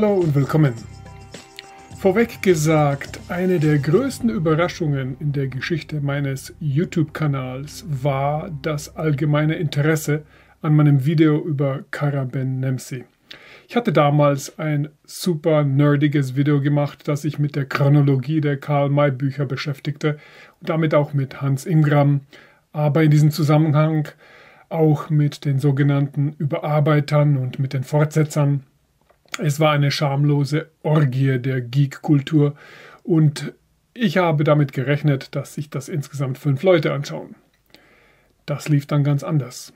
Hallo und willkommen. Vorweg gesagt, eine der größten Überraschungen in der Geschichte meines YouTube-Kanals war das allgemeine Interesse an meinem Video über Kara Ben Nemsi. Ich hatte damals ein super nerdiges Video gemacht, das sich mit der Chronologie der Karl-May-Bücher beschäftigte und damit auch mit Hans Ingram, aber in diesem Zusammenhang auch mit den sogenannten Überarbeitern und mit den Fortsetzern es war eine schamlose Orgie der Geek-Kultur und ich habe damit gerechnet, dass sich das insgesamt fünf Leute anschauen. Das lief dann ganz anders.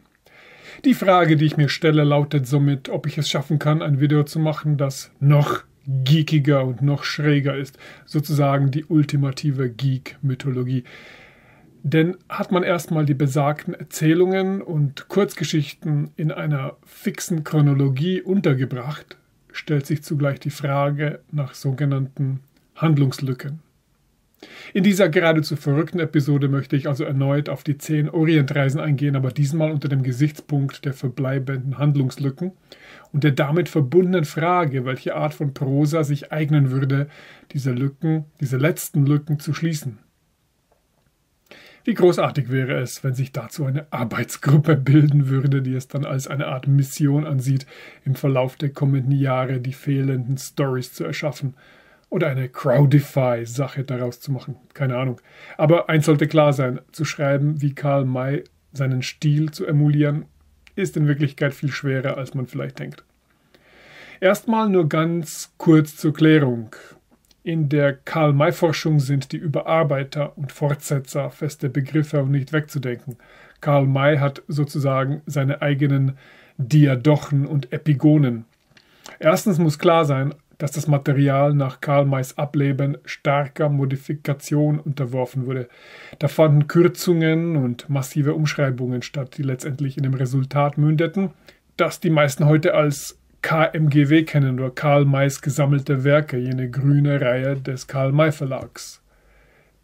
Die Frage, die ich mir stelle, lautet somit, ob ich es schaffen kann, ein Video zu machen, das noch geekiger und noch schräger ist, sozusagen die ultimative Geek-Mythologie. Denn hat man erstmal die besagten Erzählungen und Kurzgeschichten in einer fixen Chronologie untergebracht, stellt sich zugleich die Frage nach sogenannten Handlungslücken. In dieser geradezu verrückten Episode möchte ich also erneut auf die zehn Orientreisen eingehen, aber diesmal unter dem Gesichtspunkt der verbleibenden Handlungslücken und der damit verbundenen Frage, welche Art von Prosa sich eignen würde, diese Lücken, diese letzten Lücken zu schließen. Wie großartig wäre es, wenn sich dazu eine Arbeitsgruppe bilden würde, die es dann als eine Art Mission ansieht, im Verlauf der kommenden Jahre die fehlenden Stories zu erschaffen oder eine Crowdify-Sache daraus zu machen. Keine Ahnung. Aber eins sollte klar sein: zu schreiben, wie Karl May seinen Stil zu emulieren, ist in Wirklichkeit viel schwerer, als man vielleicht denkt. Erstmal nur ganz kurz zur Klärung. In der Karl-May-Forschung sind die Überarbeiter und Fortsetzer feste Begriffe und nicht wegzudenken. Karl May hat sozusagen seine eigenen Diadochen und Epigonen. Erstens muss klar sein, dass das Material nach Karl Mays Ableben starker Modifikation unterworfen wurde. Da fanden Kürzungen und massive Umschreibungen statt, die letztendlich in dem Resultat mündeten, das die meisten heute als KMGW kennen oder Karl Mays gesammelte Werke, jene grüne Reihe des Karl May Verlags.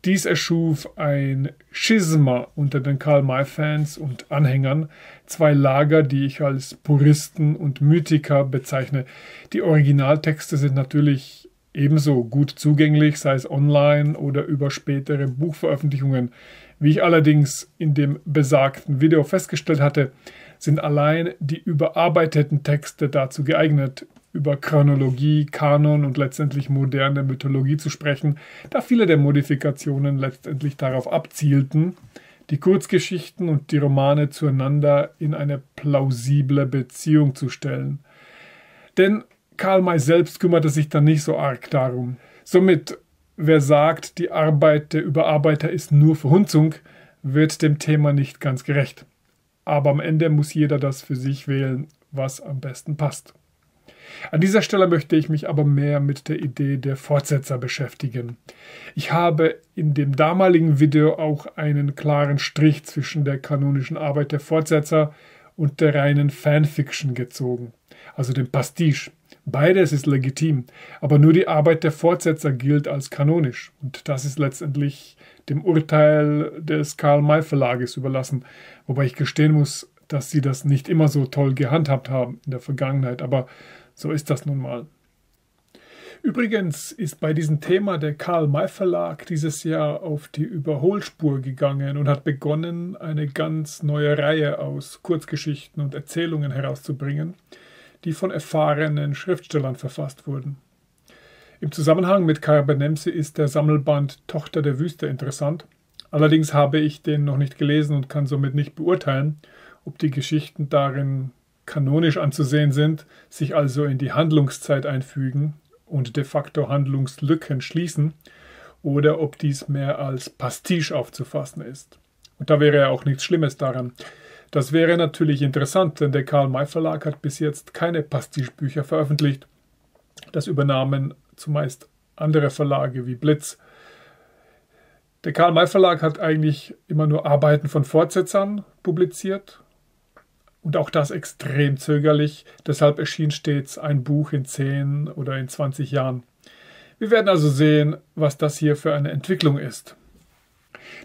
Dies erschuf ein Schisma unter den Karl May-Fans und Anhängern, zwei Lager, die ich als Puristen und Mythiker bezeichne. Die Originaltexte sind natürlich ebenso gut zugänglich, sei es online oder über spätere Buchveröffentlichungen. Wie ich allerdings in dem besagten Video festgestellt hatte, sind allein die überarbeiteten Texte dazu geeignet, über Chronologie, Kanon und letztendlich moderne Mythologie zu sprechen, da viele der Modifikationen letztendlich darauf abzielten, die Kurzgeschichten und die Romane zueinander in eine plausible Beziehung zu stellen. Denn Karl May selbst kümmerte sich dann nicht so arg darum. Somit, wer sagt, die Arbeit der Überarbeiter ist nur Verhunzung, wird dem Thema nicht ganz gerecht aber am Ende muss jeder das für sich wählen, was am besten passt. An dieser Stelle möchte ich mich aber mehr mit der Idee der Fortsetzer beschäftigen. Ich habe in dem damaligen Video auch einen klaren Strich zwischen der kanonischen Arbeit der Fortsetzer und der reinen Fanfiction gezogen, also dem Pastiche. Beides ist legitim, aber nur die Arbeit der Fortsetzer gilt als kanonisch und das ist letztendlich dem Urteil des Karl May Verlages überlassen, wobei ich gestehen muss, dass sie das nicht immer so toll gehandhabt haben in der Vergangenheit, aber so ist das nun mal. Übrigens ist bei diesem Thema der Karl May Verlag dieses Jahr auf die Überholspur gegangen und hat begonnen, eine ganz neue Reihe aus Kurzgeschichten und Erzählungen herauszubringen, die von erfahrenen Schriftstellern verfasst wurden. Im Zusammenhang mit Carbenemse ist der Sammelband Tochter der Wüste interessant. Allerdings habe ich den noch nicht gelesen und kann somit nicht beurteilen, ob die Geschichten darin kanonisch anzusehen sind, sich also in die Handlungszeit einfügen und de facto Handlungslücken schließen, oder ob dies mehr als Pastiche aufzufassen ist. Und da wäre ja auch nichts Schlimmes daran. Das wäre natürlich interessant, denn der Karl May Verlag hat bis jetzt keine Pastiche-Bücher veröffentlicht. Das übernahmen zumeist andere Verlage wie Blitz. Der Karl May Verlag hat eigentlich immer nur Arbeiten von Fortsetzern publiziert und auch das extrem zögerlich. Deshalb erschien stets ein Buch in 10 oder in 20 Jahren. Wir werden also sehen, was das hier für eine Entwicklung ist.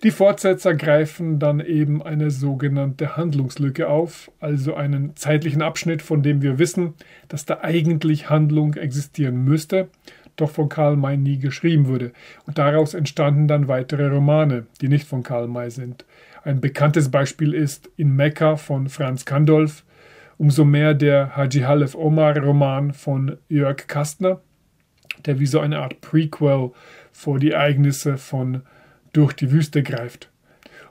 Die Fortsetzer greifen dann eben eine sogenannte Handlungslücke auf, also einen zeitlichen Abschnitt, von dem wir wissen, dass da eigentlich Handlung existieren müsste, doch von Karl May nie geschrieben wurde. Und daraus entstanden dann weitere Romane, die nicht von Karl May sind. Ein bekanntes Beispiel ist In Mekka von Franz Kandolf, umso mehr der Haji Halef Omar Roman von Jörg Kastner, der wie so eine Art Prequel vor die Ereignisse von Durch die Wüste greift.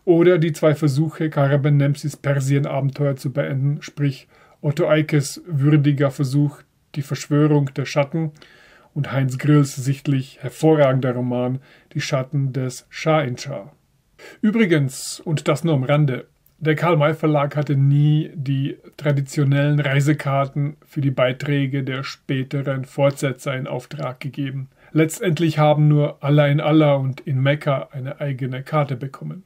Oder die zwei Versuche, Karaben Nemsis Persien-Abenteuer zu beenden, sprich Otto Eikes würdiger Versuch, die Verschwörung der Schatten und Heinz Grills sichtlich hervorragender Roman Die Schatten des Shah in Shah. Übrigens, und das nur am Rande, der Karl-May Verlag hatte nie die traditionellen Reisekarten für die Beiträge der späteren Fortsetzer in Auftrag gegeben. Letztendlich haben nur Allah in Allah und in Mekka eine eigene Karte bekommen.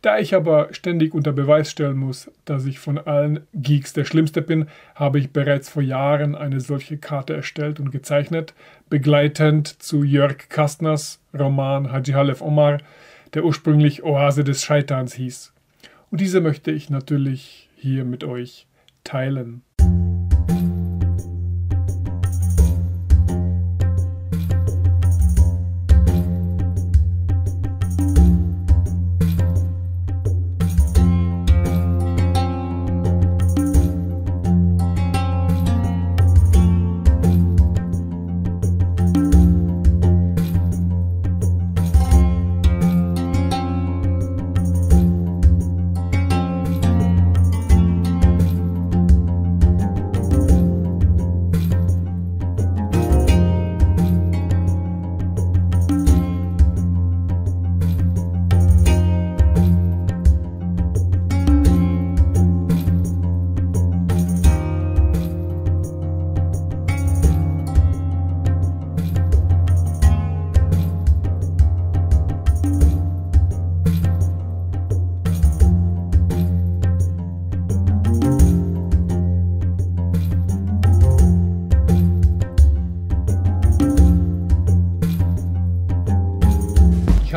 Da ich aber ständig unter Beweis stellen muss, dass ich von allen Geeks der Schlimmste bin, habe ich bereits vor Jahren eine solche Karte erstellt und gezeichnet, begleitend zu Jörg Kastners Roman Haji Halef Omar, der ursprünglich Oase des Scheiterns hieß. Und diese möchte ich natürlich hier mit euch teilen.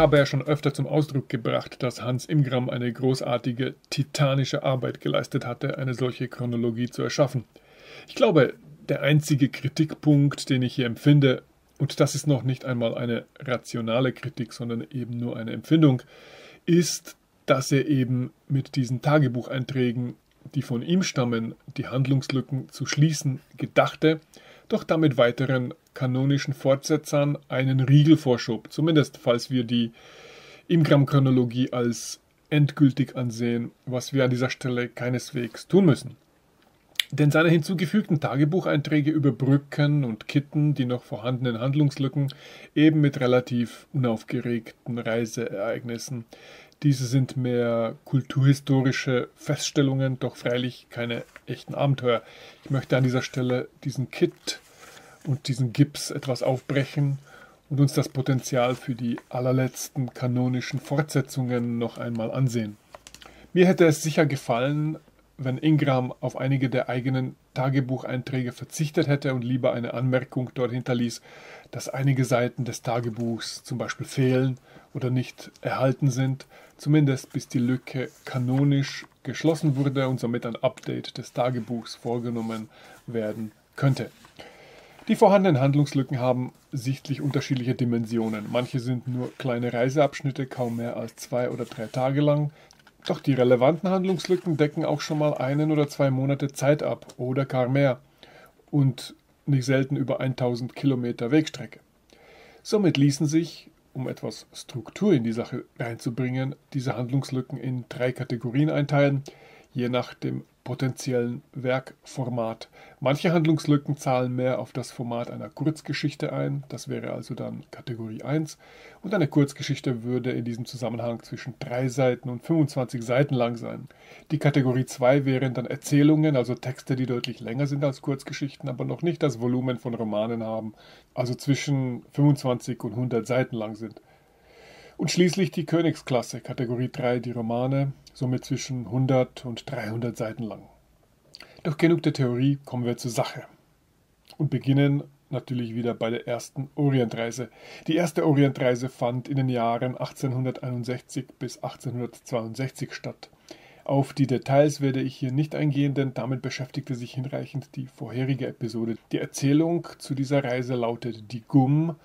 Habe ja schon öfter zum Ausdruck gebracht, dass Hans Imgram eine großartige, titanische Arbeit geleistet hatte, eine solche Chronologie zu erschaffen. Ich glaube, der einzige Kritikpunkt, den ich hier empfinde, und das ist noch nicht einmal eine rationale Kritik, sondern eben nur eine Empfindung, ist, dass er eben mit diesen Tagebucheinträgen, die von ihm stammen, die Handlungslücken zu schließen gedachte, doch damit weiteren kanonischen Fortsetzern einen Riegel vorschob, zumindest falls wir die Imgram-Chronologie als endgültig ansehen, was wir an dieser Stelle keineswegs tun müssen. Denn seine hinzugefügten Tagebucheinträge überbrücken und kitten die noch vorhandenen Handlungslücken eben mit relativ unaufgeregten Reiseereignissen. Diese sind mehr kulturhistorische Feststellungen, doch freilich keine echten Abenteuer. Ich möchte an dieser Stelle diesen Kit und diesen Gips etwas aufbrechen und uns das Potenzial für die allerletzten kanonischen Fortsetzungen noch einmal ansehen. Mir hätte es sicher gefallen, wenn Ingram auf einige der eigenen Tagebucheinträge verzichtet hätte und lieber eine Anmerkung dort hinterließ, dass einige Seiten des Tagebuchs zum Beispiel fehlen oder nicht erhalten sind, zumindest bis die Lücke kanonisch geschlossen wurde und somit ein Update des Tagebuchs vorgenommen werden könnte. Die vorhandenen Handlungslücken haben sichtlich unterschiedliche Dimensionen. Manche sind nur kleine Reiseabschnitte, kaum mehr als zwei oder drei Tage lang. Doch die relevanten Handlungslücken decken auch schon mal einen oder zwei Monate Zeit ab oder gar mehr und nicht selten über 1000 Kilometer Wegstrecke. Somit ließen sich, um etwas Struktur in die Sache reinzubringen, diese Handlungslücken in drei Kategorien einteilen, je nach dem potenziellen Werkformat. Manche Handlungslücken zahlen mehr auf das Format einer Kurzgeschichte ein, das wäre also dann Kategorie 1, und eine Kurzgeschichte würde in diesem Zusammenhang zwischen 3 Seiten und 25 Seiten lang sein. Die Kategorie 2 wären dann Erzählungen, also Texte, die deutlich länger sind als Kurzgeschichten, aber noch nicht das Volumen von Romanen haben, also zwischen 25 und 100 Seiten lang sind. Und schließlich die Königsklasse, Kategorie 3, die Romane, somit zwischen 100 und 300 Seiten lang. Doch genug der Theorie, kommen wir zur Sache. Und beginnen natürlich wieder bei der ersten Orientreise. Die erste Orientreise fand in den Jahren 1861 bis 1862 statt. Auf die Details werde ich hier nicht eingehen, denn damit beschäftigte sich hinreichend die vorherige Episode. Die Erzählung zu dieser Reise lautet Die Gumm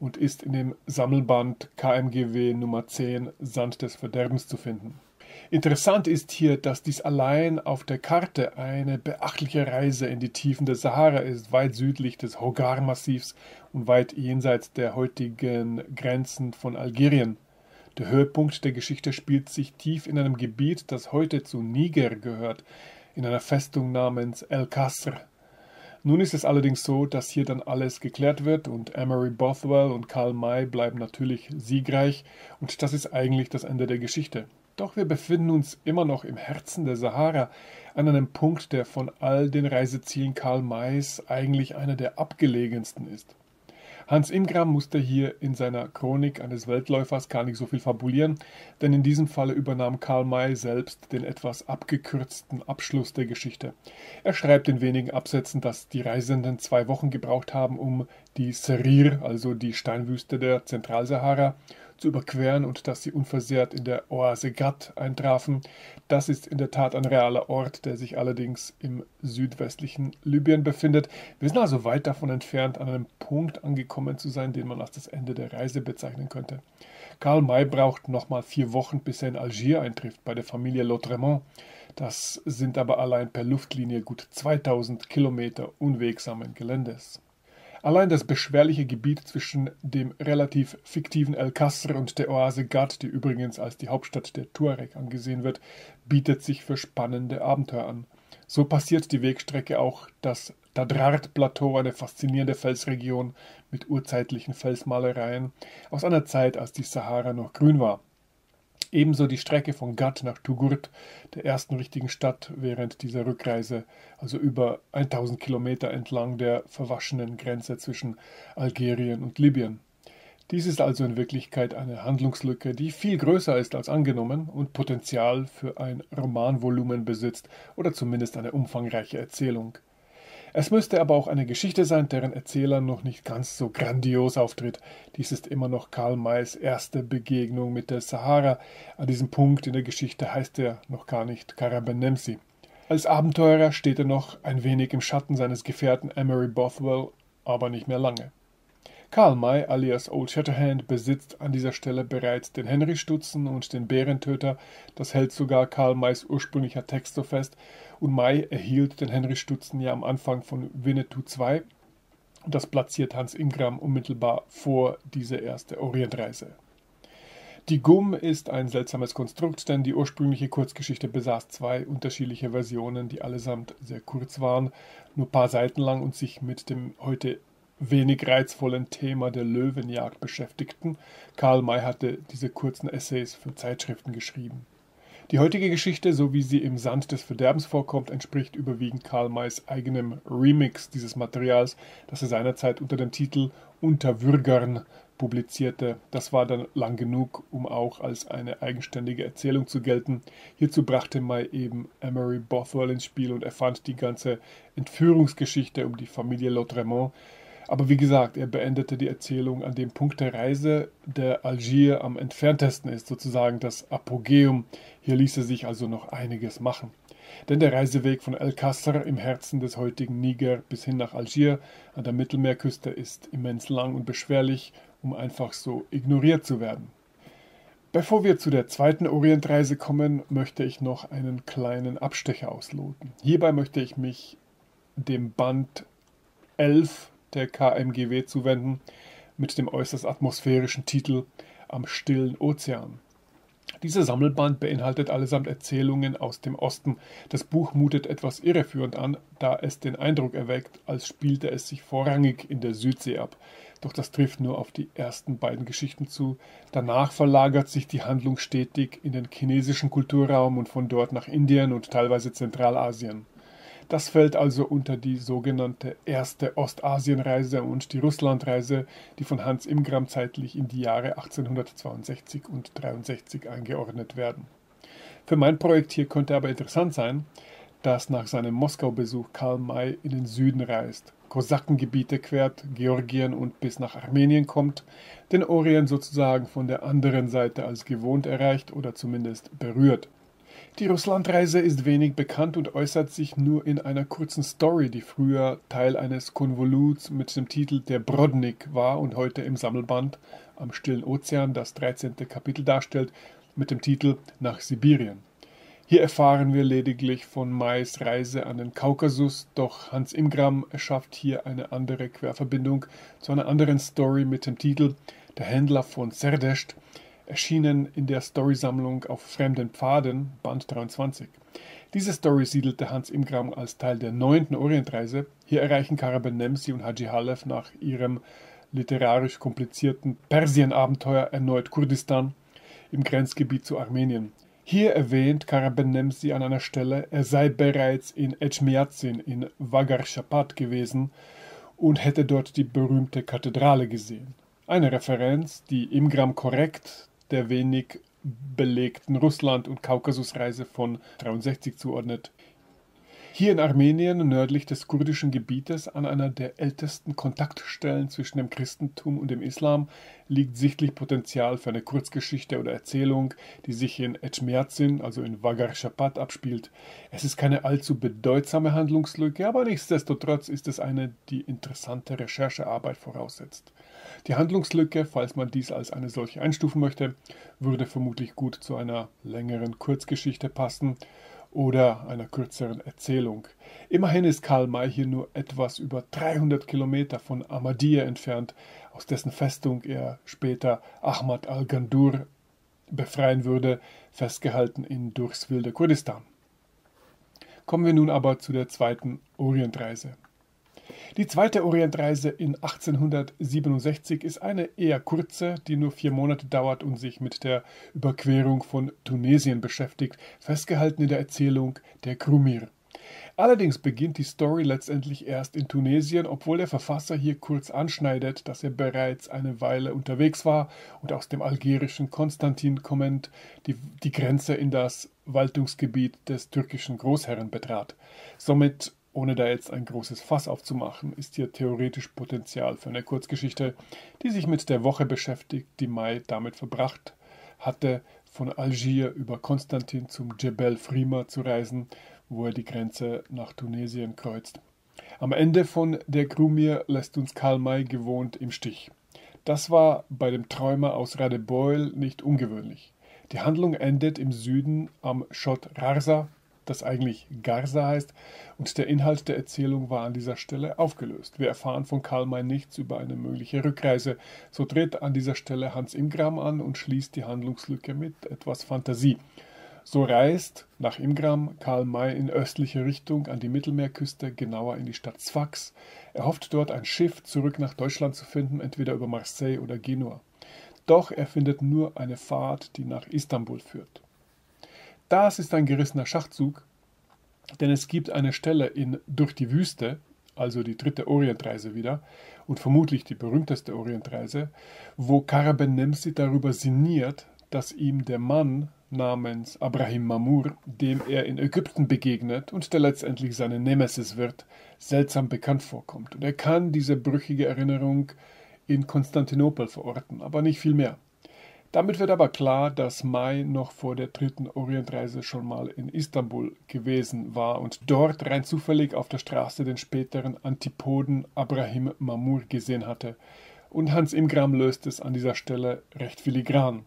und ist in dem Sammelband KMGW Nummer 10 Sand des Verderbens zu finden. Interessant ist hier, dass dies allein auf der Karte eine beachtliche Reise in die Tiefen der Sahara ist, weit südlich des Hogar-Massivs und weit jenseits der heutigen Grenzen von Algerien. Der Höhepunkt der Geschichte spielt sich tief in einem Gebiet, das heute zu Niger gehört, in einer Festung namens El Kasr. Nun ist es allerdings so, dass hier dann alles geklärt wird und Emery Bothwell und Karl May bleiben natürlich siegreich und das ist eigentlich das Ende der Geschichte. Doch wir befinden uns immer noch im Herzen der Sahara, an einem Punkt, der von all den Reisezielen Karl Mays eigentlich einer der abgelegensten ist. Hans Ingram musste hier in seiner Chronik eines Weltläufers gar nicht so viel fabulieren, denn in diesem Falle übernahm Karl May selbst den etwas abgekürzten Abschluss der Geschichte. Er schreibt in wenigen Absätzen, dass die Reisenden zwei Wochen gebraucht haben, um die Serir, also die Steinwüste der Zentralsahara, zu überqueren und dass sie unversehrt in der Oase Gat eintrafen. Das ist in der Tat ein realer Ort, der sich allerdings im südwestlichen Libyen befindet. Wir sind also weit davon entfernt, an einem Punkt angekommen zu sein, den man als das Ende der Reise bezeichnen könnte. Karl May braucht nochmal vier Wochen, bis er in Algier eintrifft, bei der Familie Lautremont. Das sind aber allein per Luftlinie gut 2000 Kilometer unwegsamen Geländes. Allein das beschwerliche Gebiet zwischen dem relativ fiktiven El Kasr und der Oase Gad, die übrigens als die Hauptstadt der Tuareg angesehen wird, bietet sich für spannende Abenteuer an. So passiert die Wegstrecke auch das Dadrart-Plateau, eine faszinierende Felsregion mit urzeitlichen Felsmalereien aus einer Zeit, als die Sahara noch grün war. Ebenso die Strecke von Ghat nach Touggourt, der ersten richtigen Stadt während dieser Rückreise, also über 1000 Kilometer entlang der verwaschenen Grenze zwischen Algerien und Libyen. Dies ist also in Wirklichkeit eine Handlungslücke, die viel größer ist als angenommen und Potenzial für ein Romanvolumen besitzt oder zumindest eine umfangreiche Erzählung. Es müsste aber auch eine Geschichte sein, deren Erzähler noch nicht ganz so grandios auftritt. Dies ist immer noch Karl Mays erste Begegnung mit der Sahara. An diesem Punkt in der Geschichte heißt er noch gar nicht Karabenemsi. Als Abenteurer steht er noch ein wenig im Schatten seines Gefährten Emery Bothwell, aber nicht mehr lange. Karl May alias Old Shatterhand besitzt an dieser Stelle bereits den Henry-Stutzen und den Bärentöter. Das hält sogar Karl Mays ursprünglicher Text so fest. Und May erhielt den Henry-Stutzen ja am Anfang von Winnetou II. Das platziert Hans Ingram unmittelbar vor diese erste Orientreise. Die Gumm ist ein seltsames Konstrukt, denn die ursprüngliche Kurzgeschichte besaß zwei unterschiedliche Versionen, die allesamt sehr kurz waren, nur ein paar Seiten lang und sich mit dem heute wenig reizvollen Thema der Löwenjagd beschäftigten. Karl May hatte diese kurzen Essays für Zeitschriften geschrieben. Die heutige Geschichte, so wie sie im Sand des Verderbens vorkommt, entspricht überwiegend Karl Mays eigenem Remix dieses Materials, das er seinerzeit unter dem Titel Unter Würgern publizierte. Das war dann lang genug, um auch als eine eigenständige Erzählung zu gelten. Hierzu brachte May eben Emery Bothwell ins Spiel und erfand die ganze Entführungsgeschichte um die Familie Lautremont, aber wie gesagt, er beendete die Erzählung an dem Punkt der Reise, der Algier am entferntesten ist, sozusagen das Apogeum. Hier ließe sich also noch einiges machen. Denn der Reiseweg von El Kasr im Herzen des heutigen Niger bis hin nach Algier an der Mittelmeerküste ist immens lang und beschwerlich, um einfach so ignoriert zu werden. Bevor wir zu der zweiten Orientreise kommen, möchte ich noch einen kleinen Abstecher ausloten. Hierbei möchte ich mich dem Band 11 der KMGW zuwenden mit dem äußerst atmosphärischen Titel Am stillen Ozean. Dieser Sammelband beinhaltet allesamt Erzählungen aus dem Osten. Das Buch mutet etwas irreführend an, da es den Eindruck erweckt, als spielte es sich vorrangig in der Südsee ab. Doch das trifft nur auf die ersten beiden Geschichten zu. Danach verlagert sich die Handlung stetig in den chinesischen Kulturraum und von dort nach Indien und teilweise Zentralasien. Das fällt also unter die sogenannte erste Ostasienreise und die Russlandreise, die von Hans Imgram zeitlich in die Jahre 1862 und 63 eingeordnet werden. Für mein Projekt hier könnte aber interessant sein, dass nach seinem Moskau-Besuch Karl May in den Süden reist, Kosakengebiete quert, Georgien und bis nach Armenien kommt, den Orient sozusagen von der anderen Seite als gewohnt erreicht oder zumindest berührt. Die Russlandreise ist wenig bekannt und äußert sich nur in einer kurzen Story, die früher Teil eines Konvoluts mit dem Titel Der Brodnik war und heute im Sammelband am Stillen Ozean das 13. Kapitel darstellt mit dem Titel Nach Sibirien. Hier erfahren wir lediglich von Mays Reise an den Kaukasus, doch Hans Imgram erschafft hier eine andere Querverbindung zu einer anderen Story mit dem Titel Der Händler von Serdesht, erschienen in der Storysammlung Auf fremden Pfaden, Band 23. Diese Story siedelte Hans Imgram als Teil der neunten Orientreise. Hier erreichen Karaben Nemsi und Haji Halef nach ihrem literarisch komplizierten Persien-Abenteuer erneut Kurdistan im Grenzgebiet zu Armenien. Hier erwähnt Karabenemsi an einer Stelle, er sei bereits in Echmiadzin in Vagar-Shapat gewesen und hätte dort die berühmte Kathedrale gesehen. Eine Referenz, die Imgram korrekt der wenig belegten Russland- und Kaukasusreise von 63 zuordnet. Hier in Armenien, nördlich des kurdischen Gebietes, an einer der ältesten Kontaktstellen zwischen dem Christentum und dem Islam, liegt sichtlich Potenzial für eine Kurzgeschichte oder Erzählung, die sich in Etchmerzin, also in Vagar Shapat, abspielt. Es ist keine allzu bedeutsame Handlungslücke, aber nichtsdestotrotz ist es eine, die interessante Recherchearbeit voraussetzt. Die Handlungslücke, falls man dies als eine solche einstufen möchte, würde vermutlich gut zu einer längeren Kurzgeschichte passen oder einer kürzeren Erzählung. Immerhin ist Karl May hier nur etwas über 300 Kilometer von Ahmadiyya entfernt, aus dessen Festung er später Ahmad al-Gandur befreien würde, festgehalten in durchs wilde Kurdistan. Kommen wir nun aber zu der zweiten Orientreise. Die zweite Orientreise in 1867 ist eine eher kurze, die nur vier Monate dauert und sich mit der Überquerung von Tunesien beschäftigt, festgehalten in der Erzählung der Krumir. Allerdings beginnt die Story letztendlich erst in Tunesien, obwohl der Verfasser hier kurz anschneidet, dass er bereits eine Weile unterwegs war und aus dem algerischen Konstantin kommend die, die Grenze in das Waltungsgebiet des türkischen Großherren betrat. Somit ohne da jetzt ein großes Fass aufzumachen, ist hier theoretisch Potenzial für eine Kurzgeschichte, die sich mit der Woche beschäftigt, die Mai damit verbracht hatte, von Algier über Konstantin zum Djebel Frima zu reisen, wo er die Grenze nach Tunesien kreuzt. Am Ende von der Grumir lässt uns Karl May gewohnt im Stich. Das war bei dem Träumer aus Radebeul nicht ungewöhnlich. Die Handlung endet im Süden am Schott Rarsa, das eigentlich Garza heißt, und der Inhalt der Erzählung war an dieser Stelle aufgelöst. Wir erfahren von Karl May nichts über eine mögliche Rückreise. So tritt an dieser Stelle Hans Imgram an und schließt die Handlungslücke mit etwas Fantasie. So reist nach Imgram Karl May in östliche Richtung an die Mittelmeerküste, genauer in die Stadt Sfax. Er hofft dort ein Schiff zurück nach Deutschland zu finden, entweder über Marseille oder Genua. Doch er findet nur eine Fahrt, die nach Istanbul führt. Das ist ein gerissener Schachzug, denn es gibt eine Stelle in Durch die Wüste, also die dritte Orientreise wieder, und vermutlich die berühmteste Orientreise, wo Karaben Nemsi darüber sinniert, dass ihm der Mann namens Abrahim Mamur, dem er in Ägypten begegnet und der letztendlich seine Nemesis wird, seltsam bekannt vorkommt. Und er kann diese brüchige Erinnerung in Konstantinopel verorten, aber nicht viel mehr. Damit wird aber klar, dass Mai noch vor der dritten Orientreise schon mal in Istanbul gewesen war und dort rein zufällig auf der Straße den späteren Antipoden Abrahim Mamur gesehen hatte. Und Hans Imgram löst es an dieser Stelle recht filigran.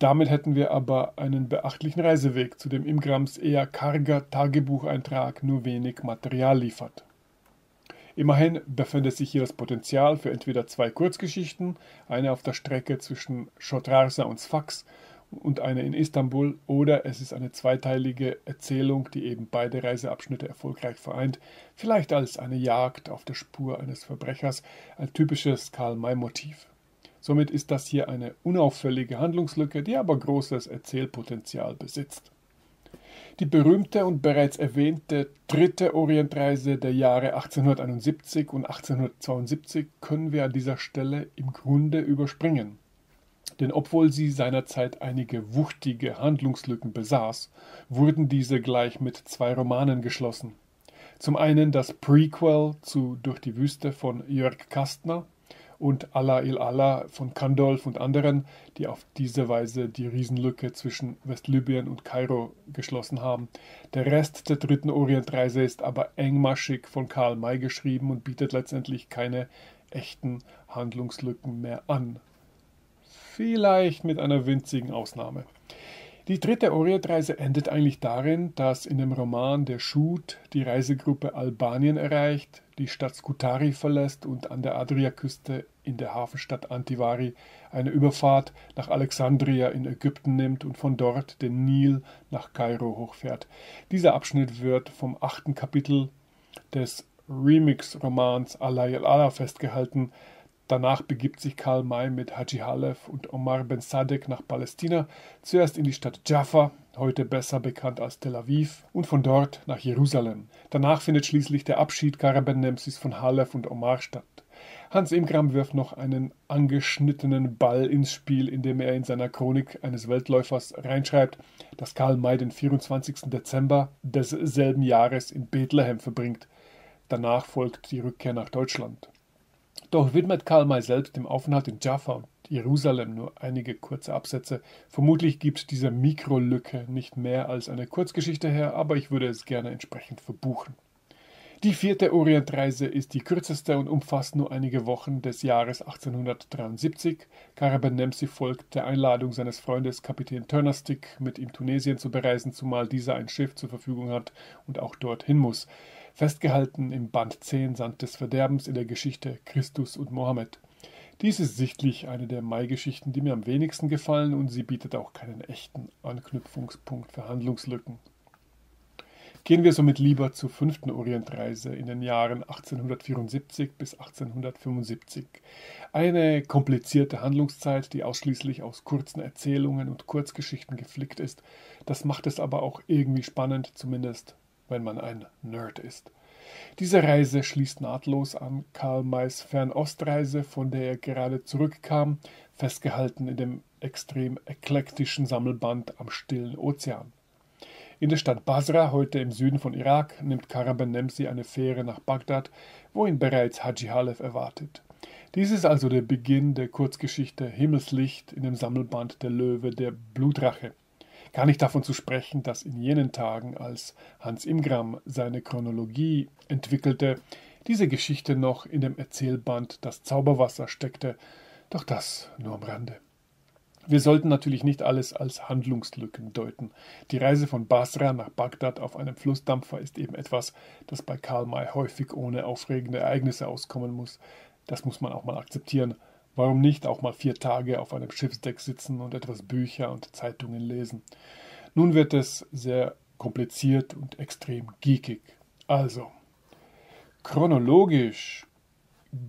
Damit hätten wir aber einen beachtlichen Reiseweg, zu dem Imgrams eher karger Tagebucheintrag nur wenig Material liefert. Immerhin befindet sich hier das Potenzial für entweder zwei Kurzgeschichten, eine auf der Strecke zwischen Schotrarsa und Sfax und eine in Istanbul, oder es ist eine zweiteilige Erzählung, die eben beide Reiseabschnitte erfolgreich vereint, vielleicht als eine Jagd auf der Spur eines Verbrechers, ein typisches Karl-May-Motiv. Somit ist das hier eine unauffällige Handlungslücke, die aber großes Erzählpotenzial besitzt. Die berühmte und bereits erwähnte dritte Orientreise der Jahre 1871 und 1872 können wir an dieser Stelle im Grunde überspringen. denn obwohl sie seinerzeit einige wuchtige Handlungslücken besaß, wurden diese gleich mit zwei Romanen geschlossen. Zum einen das Prequel zu Durch die Wüste von Jörg Kastner und Allah il Allah von Kandolf und anderen, die auf diese Weise die Riesenlücke zwischen Westlibyen und Kairo geschlossen haben. Der Rest der dritten Orientreise ist aber engmaschig von Karl May geschrieben und bietet letztendlich keine echten Handlungslücken mehr an. Vielleicht mit einer winzigen Ausnahme. Die dritte Orientreise endet eigentlich darin, dass in dem Roman der Shoot die Reisegruppe Albanien erreicht, die Stadt Skutari verlässt und an der Adriaküste in der Hafenstadt Antivari eine Überfahrt nach Alexandria in Ägypten nimmt und von dort den Nil nach Kairo hochfährt. Dieser Abschnitt wird vom achten Kapitel des Remix-Romans Allah Allah festgehalten, Danach begibt sich Karl May mit Haji Halef und Omar Ben Sadek nach Palästina, zuerst in die Stadt Jaffa, heute besser bekannt als Tel Aviv, und von dort nach Jerusalem. Danach findet schließlich der Abschied Karaben Nemsis von Halef und Omar statt. Hans Imgram wirft noch einen angeschnittenen Ball ins Spiel, indem er in seiner Chronik eines Weltläufers reinschreibt, dass Karl May den 24. Dezember desselben Jahres in Bethlehem verbringt. Danach folgt die Rückkehr nach Deutschland. Doch widmet Karl May selbst dem Aufenthalt in Jaffa und Jerusalem nur einige kurze Absätze. Vermutlich gibt diese Mikrolücke nicht mehr als eine Kurzgeschichte her, aber ich würde es gerne entsprechend verbuchen. Die vierte Orientreise ist die kürzeste und umfasst nur einige Wochen des Jahres 1873. Karaben Nemsi folgt der Einladung seines Freundes Kapitän Turnerstick, mit ihm Tunesien zu bereisen, zumal dieser ein Schiff zur Verfügung hat und auch dorthin muss festgehalten im Band 10 Sand des Verderbens in der Geschichte Christus und Mohammed. Dies ist sichtlich eine der Mai-Geschichten, die mir am wenigsten gefallen und sie bietet auch keinen echten Anknüpfungspunkt für Handlungslücken. Gehen wir somit lieber zur fünften Orientreise in den Jahren 1874 bis 1875. Eine komplizierte Handlungszeit, die ausschließlich aus kurzen Erzählungen und Kurzgeschichten geflickt ist. Das macht es aber auch irgendwie spannend, zumindest wenn man ein Nerd ist. Diese Reise schließt nahtlos an Karl Mays Fernostreise, von der er gerade zurückkam, festgehalten in dem extrem eklektischen Sammelband am Stillen Ozean. In der Stadt Basra, heute im Süden von Irak, nimmt Karaben Nemsi eine Fähre nach Bagdad, wo ihn bereits Haji Halef erwartet. Dies ist also der Beginn der Kurzgeschichte Himmelslicht in dem Sammelband Der Löwe der Blutrache. Gar nicht davon zu sprechen, dass in jenen Tagen, als Hans Imgram seine Chronologie entwickelte, diese Geschichte noch in dem Erzählband Das Zauberwasser steckte, doch das nur am Rande. Wir sollten natürlich nicht alles als Handlungslücken deuten. Die Reise von Basra nach Bagdad auf einem Flussdampfer ist eben etwas, das bei Karl May häufig ohne aufregende Ereignisse auskommen muss. Das muss man auch mal akzeptieren. Warum nicht auch mal vier Tage auf einem Schiffsdeck sitzen und etwas Bücher und Zeitungen lesen? Nun wird es sehr kompliziert und extrem geekig. Also, chronologisch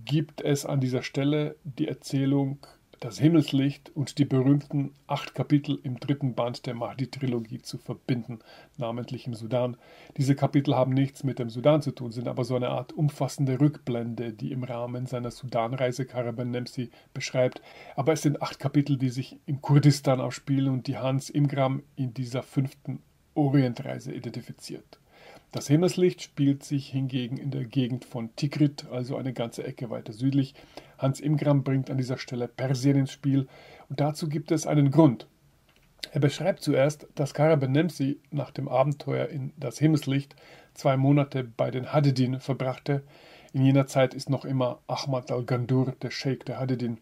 gibt es an dieser Stelle die Erzählung das Himmelslicht und die berühmten acht Kapitel im dritten Band der Mahdi-Trilogie zu verbinden, namentlich im Sudan. Diese Kapitel haben nichts mit dem Sudan zu tun, sind aber so eine Art umfassende Rückblende, die im Rahmen seiner Sudanreise Karaban Nemsi beschreibt. Aber es sind acht Kapitel, die sich im Kurdistan abspielen und die Hans Imgram in dieser fünften Orientreise identifiziert. Das Himmelslicht spielt sich hingegen in der Gegend von Tikrit, also eine ganze Ecke weiter südlich. Hans Imgram bringt an dieser Stelle Persien ins Spiel und dazu gibt es einen Grund. Er beschreibt zuerst, dass Kara Benemsi nach dem Abenteuer in das Himmelslicht zwei Monate bei den Hadidin verbrachte. In jener Zeit ist noch immer Ahmad al-Gandur der Sheikh der Hadidin.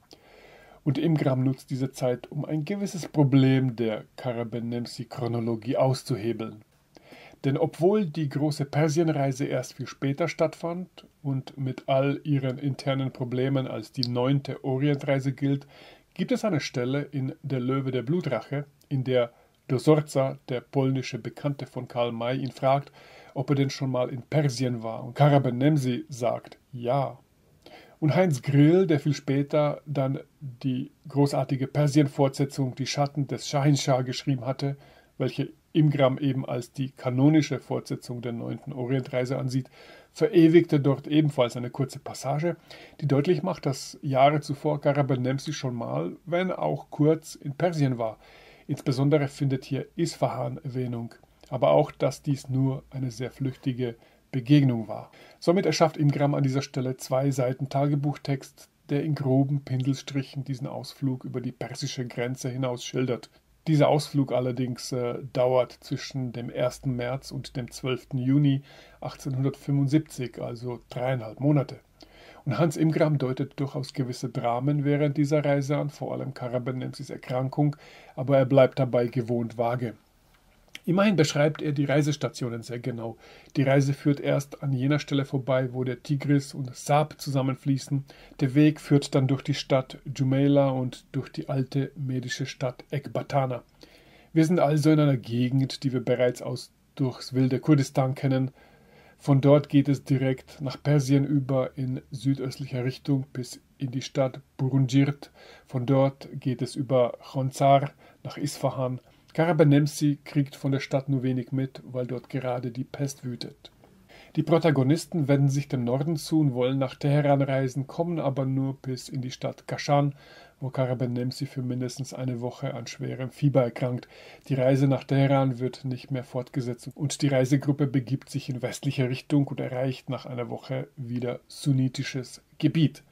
Und Imgram nutzt diese Zeit, um ein gewisses Problem der Karabenemsi-Chronologie auszuhebeln. Denn obwohl die große Persienreise erst viel später stattfand und mit all ihren internen Problemen als die neunte Orientreise gilt, gibt es eine Stelle in Der Löwe der Blutrache, in der Dosorza, der polnische Bekannte von Karl May, ihn fragt, ob er denn schon mal in Persien war. Und Karabenemsi sagt ja. Und Heinz Grill, der viel später dann die großartige Persien-Fortsetzung Die Schatten des Shahinshah geschrieben hatte, welche Imgram eben als die kanonische Fortsetzung der neunten Orientreise ansieht, verewigte dort ebenfalls eine kurze Passage, die deutlich macht, dass Jahre zuvor Karabenemsi schon mal, wenn auch kurz, in Persien war. Insbesondere findet hier Isfahan Erwähnung, aber auch, dass dies nur eine sehr flüchtige Begegnung war. Somit erschafft Ingram an dieser Stelle zwei Seiten Tagebuchtext, der in groben Pinselstrichen diesen Ausflug über die persische Grenze hinaus schildert. Dieser Ausflug allerdings äh, dauert zwischen dem 1. März und dem 12. Juni 1875, also dreieinhalb Monate. Und Hans Imgram deutet durchaus gewisse Dramen während dieser Reise an, vor allem Karabenemsis Erkrankung, aber er bleibt dabei gewohnt vage. Immerhin beschreibt er die Reisestationen sehr genau. Die Reise führt erst an jener Stelle vorbei, wo der Tigris und Saab zusammenfließen. Der Weg führt dann durch die Stadt Jumeila und durch die alte medische Stadt Ekbatana. Wir sind also in einer Gegend, die wir bereits aus durchs wilde Kurdistan kennen. Von dort geht es direkt nach Persien über in südöstlicher Richtung bis in die Stadt Burunjirt. Von dort geht es über Khonsar nach Isfahan Karabenemsi kriegt von der Stadt nur wenig mit, weil dort gerade die Pest wütet. Die Protagonisten wenden sich dem Norden zu und wollen nach Teheran reisen, kommen aber nur bis in die Stadt Kashan, wo Karabenemsi für mindestens eine Woche an schwerem Fieber erkrankt. Die Reise nach Teheran wird nicht mehr fortgesetzt und die Reisegruppe begibt sich in westliche Richtung und erreicht nach einer Woche wieder sunnitisches Gebiet.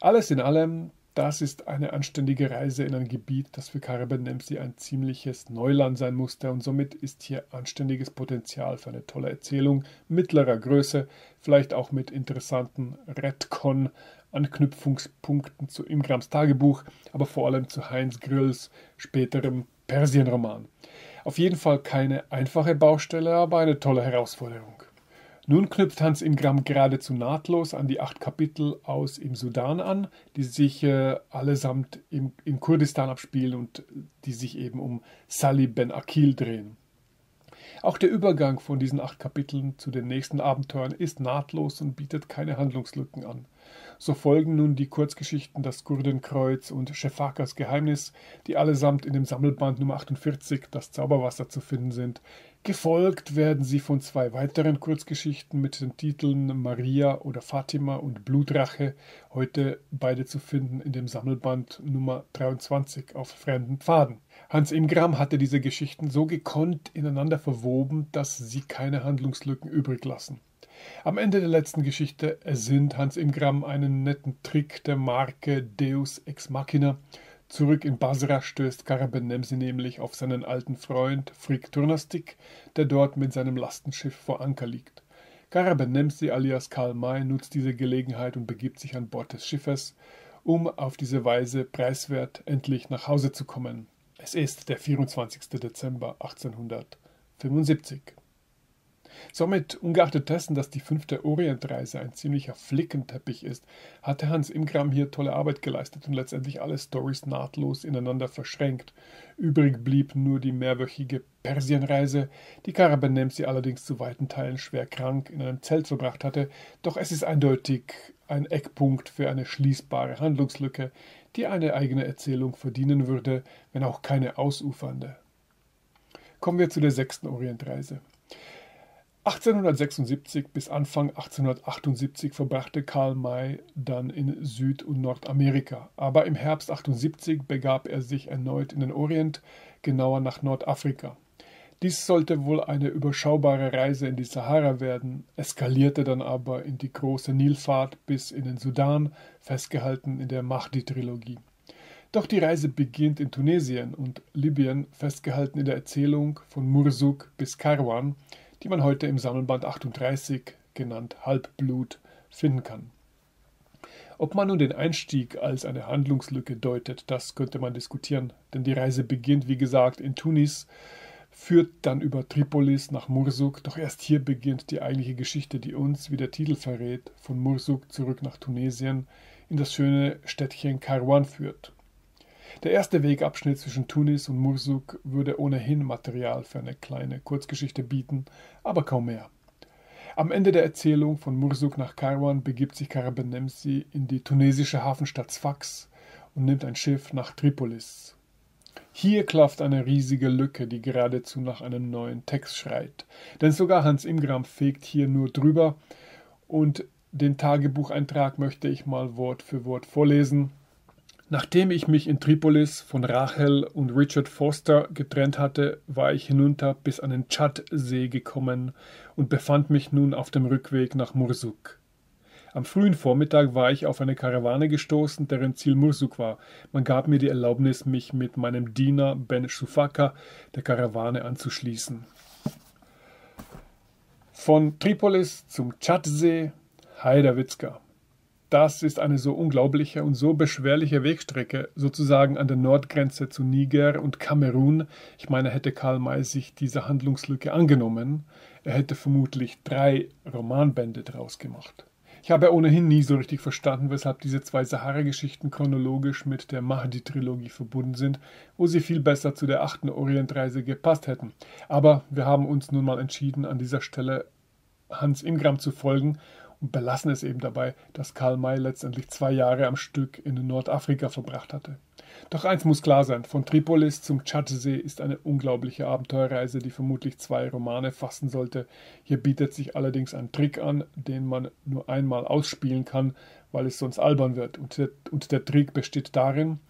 Alles in allem das ist eine anständige Reise in ein Gebiet, das für Karaben Nemsi ein ziemliches Neuland sein musste und somit ist hier anständiges Potenzial für eine tolle Erzählung mittlerer Größe, vielleicht auch mit interessanten Redcon Anknüpfungspunkten zu Imgrams Tagebuch, aber vor allem zu Heinz Grills späterem Persienroman. Auf jeden Fall keine einfache Baustelle, aber eine tolle Herausforderung. Nun knüpft Hans Ingram geradezu nahtlos an die acht Kapitel aus im Sudan an, die sich äh, allesamt im, in Kurdistan abspielen und die sich eben um Salih Ben Akil drehen. Auch der Übergang von diesen acht Kapiteln zu den nächsten Abenteuern ist nahtlos und bietet keine Handlungslücken an. So folgen nun die Kurzgeschichten Das Kurdenkreuz und Shefakas Geheimnis, die allesamt in dem Sammelband Nummer 48 Das Zauberwasser zu finden sind. Gefolgt werden sie von zwei weiteren Kurzgeschichten mit den Titeln Maria oder Fatima und Blutrache, heute beide zu finden in dem Sammelband Nummer 23 auf fremden Pfaden. Hans Ingram hatte diese Geschichten so gekonnt ineinander verwoben, dass sie keine Handlungslücken übrig lassen. Am Ende der letzten Geschichte ersinnt Hans Ingram einen netten Trick der Marke Deus Ex Machina. Zurück in Basra stößt Karabenemsi nämlich auf seinen alten Freund Frik Turnastik, der dort mit seinem Lastenschiff vor Anker liegt. Karabenemsi alias Karl May nutzt diese Gelegenheit und begibt sich an Bord des Schiffes, um auf diese Weise preiswert endlich nach Hause zu kommen. Es ist der 24. Dezember 1875. Somit, ungeachtet dessen, dass die fünfte Orientreise ein ziemlicher Flickenteppich ist, hatte Hans Imgram hier tolle Arbeit geleistet und letztendlich alle Stories nahtlos ineinander verschränkt. Übrig blieb nur die mehrwöchige Persienreise, die Karabenemsi allerdings zu weiten Teilen schwer krank in einem Zelt verbracht hatte, doch es ist eindeutig ein Eckpunkt für eine schließbare Handlungslücke, die eine eigene Erzählung verdienen würde, wenn auch keine ausufernde. Kommen wir zu der sechsten Orientreise. 1876 bis Anfang 1878 verbrachte Karl May dann in Süd- und Nordamerika, aber im Herbst 1878 begab er sich erneut in den Orient, genauer nach Nordafrika. Dies sollte wohl eine überschaubare Reise in die Sahara werden, eskalierte dann aber in die große Nilfahrt bis in den Sudan, festgehalten in der Mahdi-Trilogie. Doch die Reise beginnt in Tunesien und Libyen, festgehalten in der Erzählung von Mursuk bis Karwan, die man heute im Sammelband 38, genannt Halbblut, finden kann. Ob man nun den Einstieg als eine Handlungslücke deutet, das könnte man diskutieren, denn die Reise beginnt, wie gesagt, in Tunis, führt dann über Tripolis nach Mursuk, doch erst hier beginnt die eigentliche Geschichte, die uns, wie der Titel verrät, von Mursuk zurück nach Tunesien in das schöne Städtchen Karwan führt. Der erste Wegabschnitt zwischen Tunis und Mursuk würde ohnehin Material für eine kleine Kurzgeschichte bieten, aber kaum mehr. Am Ende der Erzählung von Mursuk nach Kairouan begibt sich Karabenemsi in die tunesische Hafenstadt Sfax und nimmt ein Schiff nach Tripolis. Hier klafft eine riesige Lücke, die geradezu nach einem neuen Text schreit. Denn sogar Hans Imgram fegt hier nur drüber und den Tagebucheintrag möchte ich mal Wort für Wort vorlesen. Nachdem ich mich in Tripolis von Rachel und Richard Foster getrennt hatte, war ich hinunter bis an den Tschadsee gekommen und befand mich nun auf dem Rückweg nach Mursuk. Am frühen Vormittag war ich auf eine Karawane gestoßen, deren Ziel Mursuk war. Man gab mir die Erlaubnis, mich mit meinem Diener Ben Shufaka der Karawane anzuschließen. Von Tripolis zum Tschadsee, Heiderwitzka. Das ist eine so unglaubliche und so beschwerliche Wegstrecke, sozusagen an der Nordgrenze zu Niger und Kamerun. Ich meine, hätte Karl May sich dieser Handlungslücke angenommen, er hätte vermutlich drei Romanbände draus gemacht. Ich habe ohnehin nie so richtig verstanden, weshalb diese zwei Sahara-Geschichten chronologisch mit der Mahdi-Trilogie verbunden sind, wo sie viel besser zu der achten Orientreise gepasst hätten. Aber wir haben uns nun mal entschieden, an dieser Stelle Hans Ingram zu folgen und belassen es eben dabei, dass Karl May letztendlich zwei Jahre am Stück in Nordafrika verbracht hatte. Doch eins muss klar sein, von Tripolis zum Tschadsee ist eine unglaubliche Abenteuerreise, die vermutlich zwei Romane fassen sollte. Hier bietet sich allerdings ein Trick an, den man nur einmal ausspielen kann, weil es sonst albern wird. Und der, und der Trick besteht darin,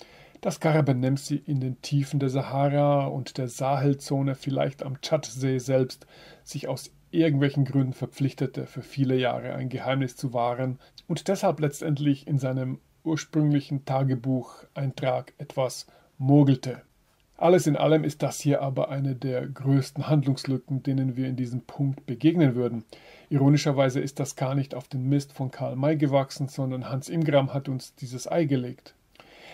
dass Karabenemsi in den Tiefen der Sahara und der Sahelzone, vielleicht am Tschadsee selbst, sich aus irgendwelchen Gründen verpflichtete, für viele Jahre ein Geheimnis zu wahren und deshalb letztendlich in seinem ursprünglichen Tagebucheintrag etwas mogelte. Alles in allem ist das hier aber eine der größten Handlungslücken, denen wir in diesem Punkt begegnen würden. Ironischerweise ist das gar nicht auf den Mist von Karl May gewachsen, sondern Hans Imgram hat uns dieses Ei gelegt.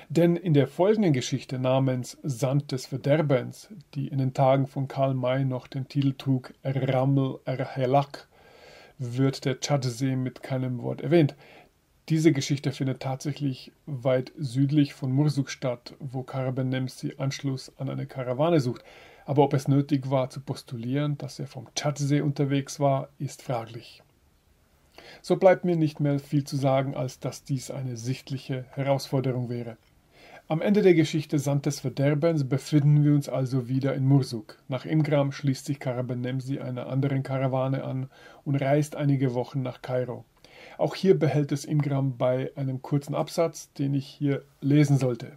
Denn in der folgenden Geschichte namens Sand des Verderbens, die in den Tagen von Karl May noch den Titel trug Rammel Erhelak, wird der Tschadsee mit keinem Wort erwähnt. Diese Geschichte findet tatsächlich weit südlich von Mursuk statt, wo Karaben Nemsi Anschluss an eine Karawane sucht. Aber ob es nötig war zu postulieren, dass er vom Tschadsee unterwegs war, ist fraglich. So bleibt mir nicht mehr viel zu sagen, als dass dies eine sichtliche Herausforderung wäre. Am Ende der Geschichte Sand des Verderbens befinden wir uns also wieder in Mursuk. Nach Imgram schließt sich Karabenemsi einer anderen Karawane an und reist einige Wochen nach Kairo. Auch hier behält es Imgram bei einem kurzen Absatz, den ich hier lesen sollte.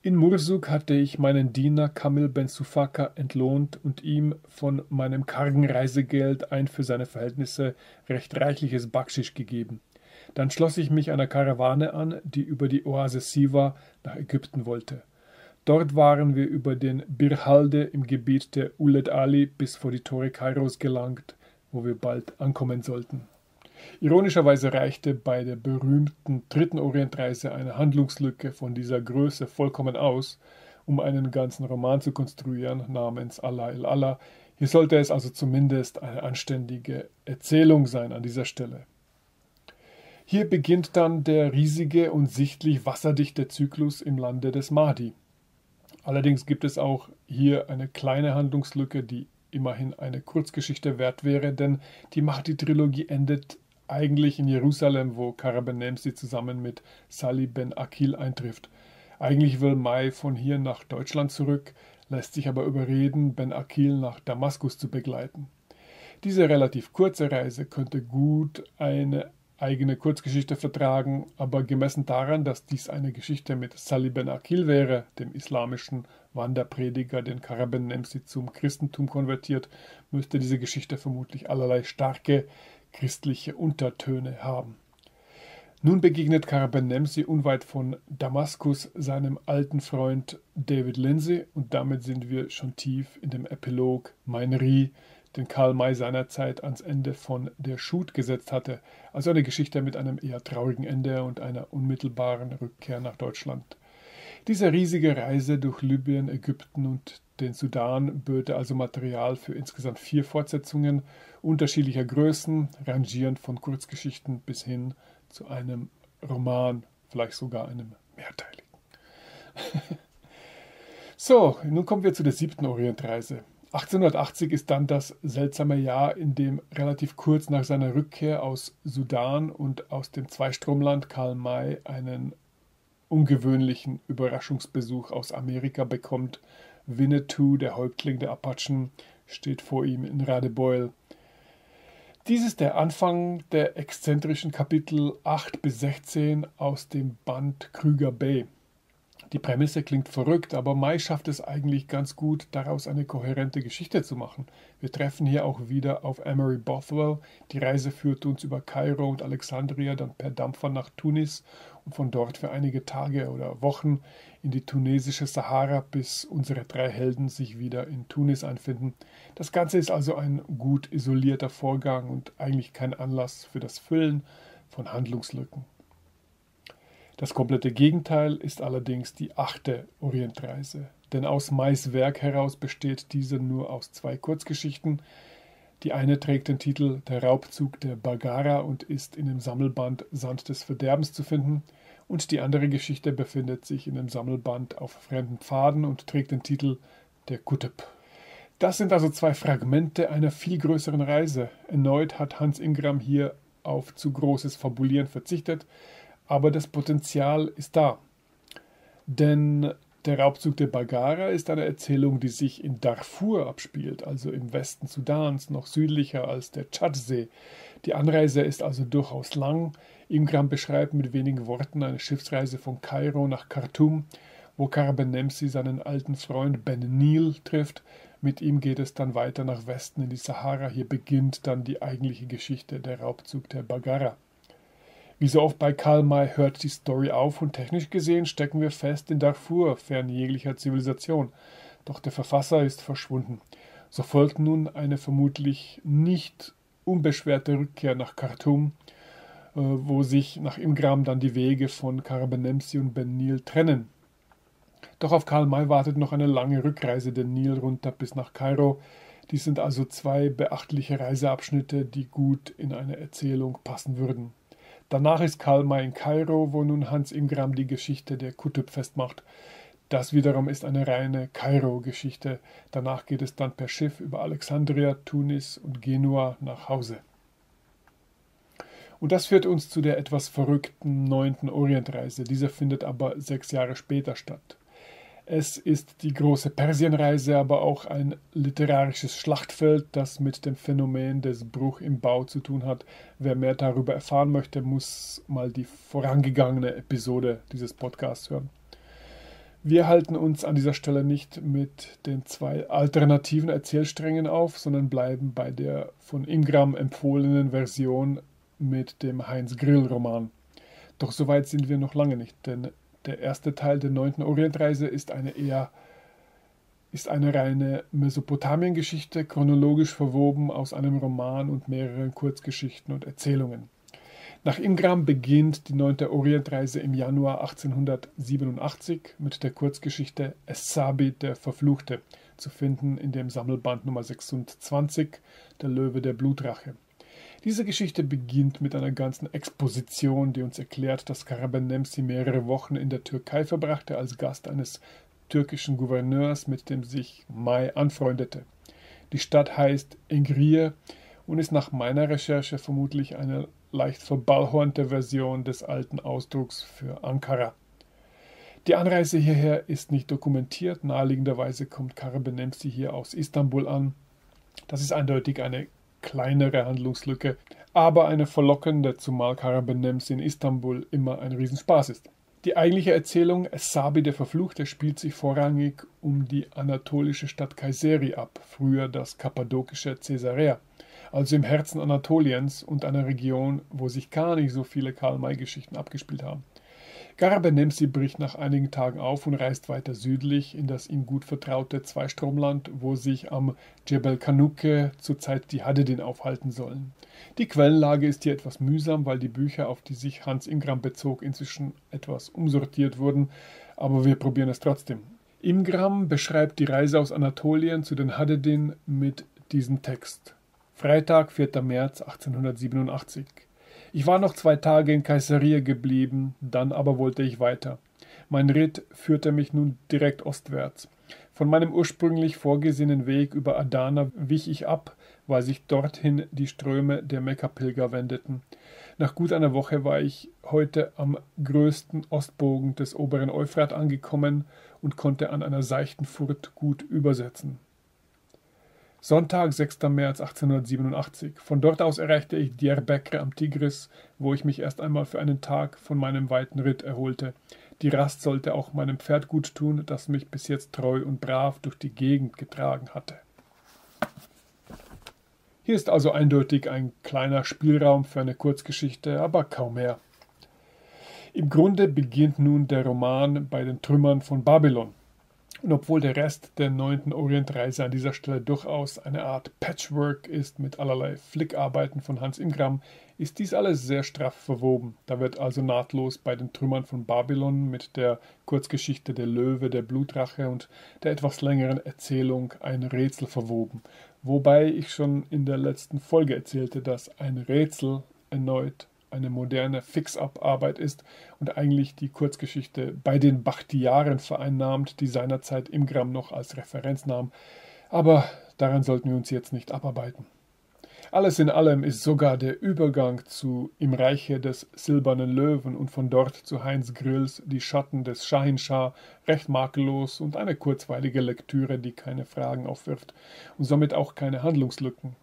In Mursuk hatte ich meinen Diener Kamil Ben Sufaka entlohnt und ihm von meinem kargen Reisegeld ein für seine Verhältnisse recht reichliches Bakschisch gegeben. Dann schloss ich mich einer Karawane an, die über die Oase Siva nach Ägypten wollte. Dort waren wir über den Birhalde im Gebiet der Uled Ali bis vor die Tore Kairos gelangt, wo wir bald ankommen sollten. Ironischerweise reichte bei der berühmten dritten Orientreise eine Handlungslücke von dieser Größe vollkommen aus, um einen ganzen Roman zu konstruieren namens Allah el Allah. Hier sollte es also zumindest eine anständige Erzählung sein an dieser Stelle. Hier beginnt dann der riesige und sichtlich wasserdichte Zyklus im Lande des Mahdi. Allerdings gibt es auch hier eine kleine Handlungslücke, die immerhin eine Kurzgeschichte wert wäre, denn die Mahdi-Trilogie endet eigentlich in Jerusalem, wo Karabenemsi zusammen mit Salih ben Akil eintrifft. Eigentlich will Mai von hier nach Deutschland zurück, lässt sich aber überreden, Ben Akil nach Damaskus zu begleiten. Diese relativ kurze Reise könnte gut eine eigene Kurzgeschichte vertragen, aber gemessen daran, dass dies eine Geschichte mit Salih ben Akil wäre, dem islamischen Wanderprediger, den Karaben Nemsi zum Christentum konvertiert, müsste diese Geschichte vermutlich allerlei starke christliche Untertöne haben. Nun begegnet Karaben Nemsi unweit von Damaskus seinem alten Freund David Lindsay und damit sind wir schon tief in dem Epilog Mein Rie, den Karl May seinerzeit ans Ende von Der Shoot gesetzt hatte, also eine Geschichte mit einem eher traurigen Ende und einer unmittelbaren Rückkehr nach Deutschland. Diese riesige Reise durch Libyen, Ägypten und den Sudan böte also Material für insgesamt vier Fortsetzungen unterschiedlicher Größen, rangierend von Kurzgeschichten bis hin zu einem Roman, vielleicht sogar einem mehrteiligen. so, nun kommen wir zu der siebten Orientreise. 1880 ist dann das seltsame Jahr, in dem relativ kurz nach seiner Rückkehr aus Sudan und aus dem Zweistromland Karl May einen ungewöhnlichen Überraschungsbesuch aus Amerika bekommt, Winnetou, der Häuptling der Apachen, steht vor ihm in Radebeul. Dies ist der Anfang der exzentrischen Kapitel 8 bis 16 aus dem Band Krüger Bay. Die Prämisse klingt verrückt, aber Mai schafft es eigentlich ganz gut, daraus eine kohärente Geschichte zu machen. Wir treffen hier auch wieder auf Emery Bothwell. Die Reise führt uns über Kairo und Alexandria, dann per Dampfer nach Tunis und von dort für einige Tage oder Wochen in die tunesische Sahara, bis unsere drei Helden sich wieder in Tunis einfinden. Das Ganze ist also ein gut isolierter Vorgang und eigentlich kein Anlass für das Füllen von Handlungslücken. Das komplette Gegenteil ist allerdings die achte Orientreise, denn aus Mais Werk heraus besteht diese nur aus zwei Kurzgeschichten. Die eine trägt den Titel Der Raubzug der Bagara und ist in dem Sammelband Sand des Verderbens zu finden, und die andere Geschichte befindet sich in dem Sammelband Auf fremden Pfaden und trägt den Titel Der Kutub. Das sind also zwei Fragmente einer viel größeren Reise. Erneut hat Hans Ingram hier auf zu großes Fabulieren verzichtet, aber das Potenzial ist da. Denn der Raubzug der Bagara ist eine Erzählung, die sich in Darfur abspielt, also im Westen Sudans, noch südlicher als der Tschadsee. Die Anreise ist also durchaus lang. Imgram beschreibt mit wenigen Worten eine Schiffsreise von Kairo nach Khartoum, wo Karabenemsi seinen alten Freund Ben Nil trifft. Mit ihm geht es dann weiter nach Westen in die Sahara. Hier beginnt dann die eigentliche Geschichte, der Raubzug der Bagara. Wie so oft bei Karl May hört die Story auf und technisch gesehen stecken wir fest in Darfur, fern jeglicher Zivilisation. Doch der Verfasser ist verschwunden. So folgt nun eine vermutlich nicht unbeschwerte Rückkehr nach Khartoum, wo sich nach Imgram dann die Wege von Karabenemsi und Ben Nil trennen. Doch auf Karl May wartet noch eine lange Rückreise den Nil runter bis nach Kairo. Dies sind also zwei beachtliche Reiseabschnitte, die gut in eine Erzählung passen würden. Danach ist Kalmar in Kairo, wo nun Hans Ingram die Geschichte der Kutub festmacht. Das wiederum ist eine reine Kairo-Geschichte. Danach geht es dann per Schiff über Alexandria, Tunis und Genua nach Hause. Und das führt uns zu der etwas verrückten neunten Orientreise. Diese findet aber sechs Jahre später statt. Es ist die große Persienreise, aber auch ein literarisches Schlachtfeld, das mit dem Phänomen des Bruch im Bau zu tun hat. Wer mehr darüber erfahren möchte, muss mal die vorangegangene Episode dieses Podcasts hören. Wir halten uns an dieser Stelle nicht mit den zwei alternativen Erzählsträngen auf, sondern bleiben bei der von Ingram empfohlenen Version mit dem Heinz Grill Roman. Doch so weit sind wir noch lange nicht, denn der erste Teil der neunten Orientreise ist eine eher ist eine reine Mesopotamien-Geschichte, chronologisch verwoben aus einem Roman und mehreren Kurzgeschichten und Erzählungen. Nach Ingram beginnt die neunte Orientreise im Januar 1887 mit der Kurzgeschichte Es-Sabi, der Verfluchte, zu finden in dem Sammelband Nummer 26, Der Löwe der Blutrache. Diese Geschichte beginnt mit einer ganzen Exposition, die uns erklärt, dass Karabenemsi mehrere Wochen in der Türkei verbrachte als Gast eines türkischen Gouverneurs, mit dem sich Mai anfreundete. Die Stadt heißt Engriye und ist nach meiner Recherche vermutlich eine leicht verballhornte Version des alten Ausdrucks für Ankara. Die Anreise hierher ist nicht dokumentiert. Naheliegenderweise kommt Karabenemsi hier aus Istanbul an. Das ist eindeutig eine kleinere Handlungslücke, aber eine verlockende, zumal Karabenems in Istanbul immer ein Riesenspaß ist. Die eigentliche Erzählung Sabi der Verfluchte spielt sich vorrangig um die anatolische Stadt Kayseri ab, früher das kappadokische Caesarea, also im Herzen Anatoliens und einer Region, wo sich gar nicht so viele Karl-May-Geschichten abgespielt haben. Garbenemsi bricht nach einigen Tagen auf und reist weiter südlich in das ihm gut vertraute Zweistromland, wo sich am Jebel Kanuke zurzeit die Hadedin aufhalten sollen. Die Quellenlage ist hier etwas mühsam, weil die Bücher, auf die sich Hans Ingram bezog, inzwischen etwas umsortiert wurden, aber wir probieren es trotzdem. Ingram beschreibt die Reise aus Anatolien zu den Hadedin mit diesem Text. Freitag, 4. März 1887. Ich war noch zwei Tage in Kaiseria geblieben, dann aber wollte ich weiter. Mein Ritt führte mich nun direkt ostwärts. Von meinem ursprünglich vorgesehenen Weg über Adana wich ich ab, weil sich dorthin die Ströme der Mekka-Pilger wendeten. Nach gut einer Woche war ich heute am größten Ostbogen des oberen Euphrat angekommen und konnte an einer seichten Furt gut übersetzen. Sonntag, 6. März 1887. Von dort aus erreichte ich Diyarbakir am Tigris, wo ich mich erst einmal für einen Tag von meinem weiten Ritt erholte. Die Rast sollte auch meinem Pferd gut tun, das mich bis jetzt treu und brav durch die Gegend getragen hatte. Hier ist also eindeutig ein kleiner Spielraum für eine Kurzgeschichte, aber kaum mehr. Im Grunde beginnt nun der Roman bei den Trümmern von Babylon. Und obwohl der Rest der neunten Orientreise an dieser Stelle durchaus eine Art Patchwork ist mit allerlei Flickarbeiten von Hans Ingram, ist dies alles sehr straff verwoben. Da wird also nahtlos bei den Trümmern von Babylon mit der Kurzgeschichte Der Löwe, der Blutrache und der etwas längeren Erzählung ein Rätsel verwoben. Wobei ich schon in der letzten Folge erzählte, dass ein Rätsel erneut eine moderne Fix-up-Arbeit ist und eigentlich die Kurzgeschichte bei den Bachtiaren vereinnahmt, die seinerzeit Imgram noch als Referenz nahm. Aber daran sollten wir uns jetzt nicht abarbeiten. Alles in allem ist sogar der Übergang zu Im Reiche des Silbernen Löwen und von dort zu Heinz Grills Die Schatten des Shahinshah recht makellos und eine kurzweilige Lektüre, die keine Fragen aufwirft und somit auch keine Handlungslücken.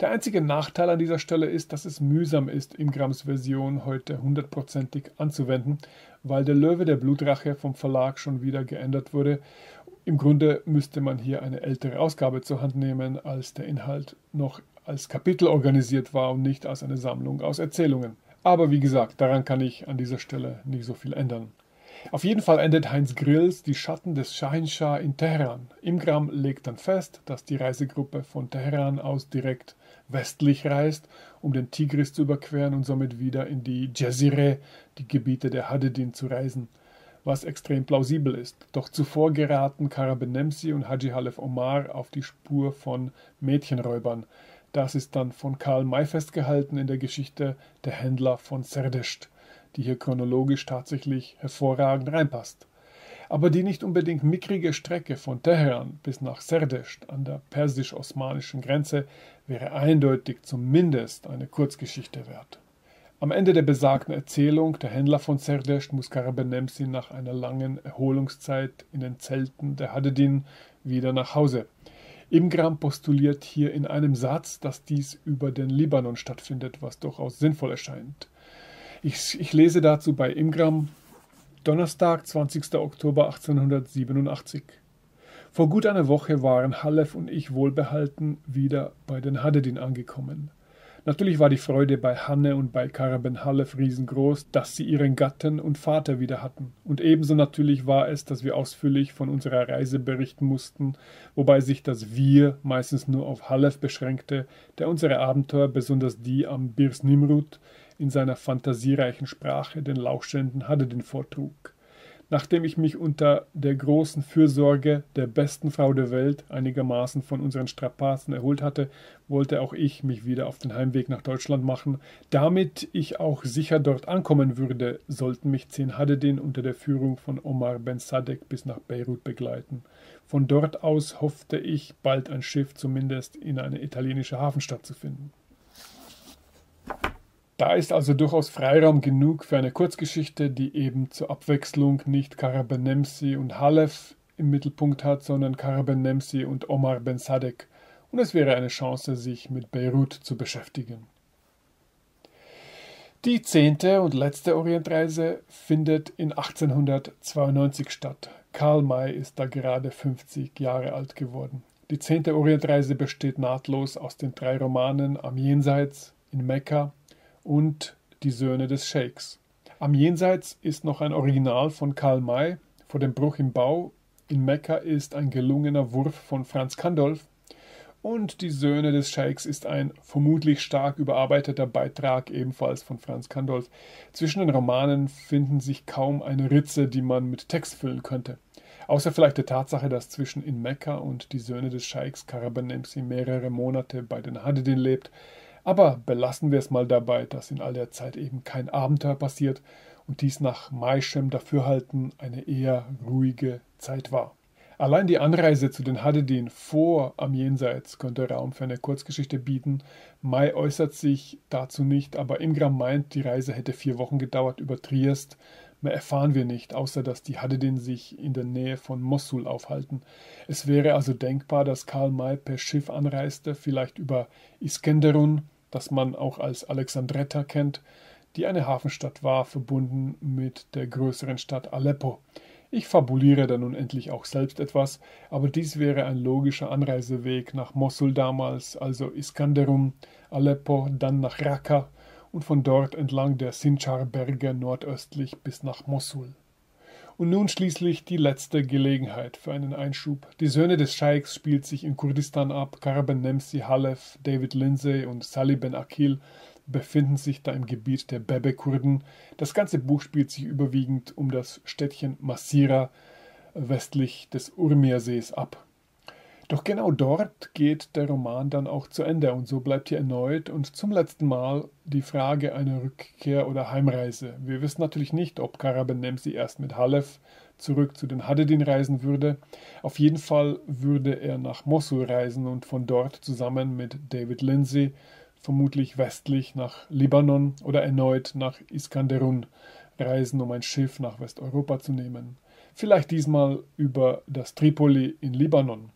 Der einzige Nachteil an dieser Stelle ist, dass es mühsam ist, Ingrams Version heute hundertprozentig anzuwenden, weil der Löwe der Blutrache vom Verlag schon wieder geändert wurde. Im Grunde müsste man hier eine ältere Ausgabe zur Hand nehmen, als der Inhalt noch als Kapitel organisiert war und nicht als eine Sammlung aus Erzählungen. Aber wie gesagt, daran kann ich an dieser Stelle nicht so viel ändern. Auf jeden Fall endet Heinz Grills Die Schatten des Shahinshah in Teheran. Imgram legt dann fest, dass die Reisegruppe von Teheran aus direkt westlich reist, um den Tigris zu überqueren und somit wieder in die Jazire, die Gebiete der Hadedin, zu reisen, was extrem plausibel ist. Doch zuvor geraten Karabenemsi und Haji Halef Omar auf die Spur von Mädchenräubern. Das ist dann von Karl May festgehalten in der Geschichte Der Händler von Serdesht, die hier chronologisch tatsächlich hervorragend reinpasst aber die nicht unbedingt mickrige Strecke von Teheran bis nach Serdesht an der persisch-osmanischen Grenze wäre eindeutig zumindest eine Kurzgeschichte wert. Am Ende der besagten Erzählung Der Händler von Serdesht muss Karabenemsi nach einer langen Erholungszeit in den Zelten der Hadedin wieder nach Hause. Imgram postuliert hier in einem Satz, dass dies über den Libanon stattfindet, was durchaus sinnvoll erscheint. Ich, ich lese dazu bei Imgram Donnerstag, 20. Oktober 1887. Vor gut einer Woche waren Halef und ich wohlbehalten wieder bei den Hadedin angekommen. Natürlich war die Freude bei Hanne und bei Karaben Halef riesengroß, dass sie ihren Gatten und Vater wieder hatten. Und ebenso natürlich war es, dass wir ausführlich von unserer Reise berichten mussten, wobei sich das Wir meistens nur auf Halef beschränkte, der unsere Abenteuer, besonders die am Birs Nimrud, in seiner fantasiereichen Sprache den Lauschenden hatte den Vortrug. Nachdem ich mich unter der großen Fürsorge der besten Frau der Welt einigermaßen von unseren Strapazen erholt hatte, wollte auch ich mich wieder auf den Heimweg nach Deutschland machen. Damit ich auch sicher dort ankommen würde, sollten mich zehn Hadedin unter der Führung von Omar Ben Sadek bis nach Beirut begleiten. Von dort aus hoffte ich, bald ein Schiff zumindest in eine italienische Hafenstadt zu finden. Da ist also durchaus Freiraum genug für eine Kurzgeschichte, die eben zur Abwechslung nicht Karabenemsi und Halef im Mittelpunkt hat, sondern Karabenemsi und Omar Ben Sadek. Und es wäre eine Chance, sich mit Beirut zu beschäftigen. Die zehnte und letzte Orientreise findet in 1892 statt. Karl May ist da gerade 50 Jahre alt geworden. Die zehnte Orientreise besteht nahtlos aus den drei Romanen Am Jenseits, in Mekka und Die Söhne des Scheiks. Am Jenseits ist noch ein Original von Karl May vor dem Bruch im Bau. In Mekka ist ein gelungener Wurf von Franz Kandolf. Und Die Söhne des Scheiks ist ein vermutlich stark überarbeiteter Beitrag ebenfalls von Franz Kandolf. Zwischen den Romanen finden sich kaum eine Ritze, die man mit Text füllen könnte. Außer vielleicht der Tatsache, dass zwischen in Mekka und die Söhne des Scheiks Karabanemsi mehrere Monate bei den Hadedin lebt, aber belassen wir es mal dabei, dass in all der Zeit eben kein Abenteuer passiert und dies nach Maischem Dafürhalten eine eher ruhige Zeit war. Allein die Anreise zu den Hadedin vor am Jenseits könnte Raum für eine Kurzgeschichte bieten. Mai äußert sich dazu nicht, aber Imgram meint, die Reise hätte vier Wochen gedauert über Triest. Mehr erfahren wir nicht, außer dass die Hadedin sich in der Nähe von Mossul aufhalten. Es wäre also denkbar, dass Karl May per Schiff anreiste, vielleicht über Iskenderun, das man auch als Alexandretta kennt, die eine Hafenstadt war, verbunden mit der größeren Stadt Aleppo. Ich fabuliere da nun endlich auch selbst etwas, aber dies wäre ein logischer Anreiseweg nach Mosul damals, also Iskanderun, Aleppo, dann nach Raqqa und von dort entlang der Sinjar-Berge nordöstlich bis nach Mosul. Und nun schließlich die letzte Gelegenheit für einen Einschub. Die Söhne des Scheiks spielt sich in Kurdistan ab. Karaben Nemsi Halef, David Lindsay und Salih Ben Akil befinden sich da im Gebiet der Bebe-Kurden. Das ganze Buch spielt sich überwiegend um das Städtchen Masira westlich des Urmia-Sees ab. Doch genau dort geht der Roman dann auch zu Ende und so bleibt hier erneut und zum letzten Mal die Frage einer Rückkehr oder Heimreise. Wir wissen natürlich nicht, ob Karabenemsi erst mit Halef zurück zu den Hadedin reisen würde. Auf jeden Fall würde er nach Mosul reisen und von dort zusammen mit David Lindsay vermutlich westlich nach Libanon oder erneut nach Iskanderun reisen, um ein Schiff nach Westeuropa zu nehmen. Vielleicht diesmal über das Tripoli in Libanon.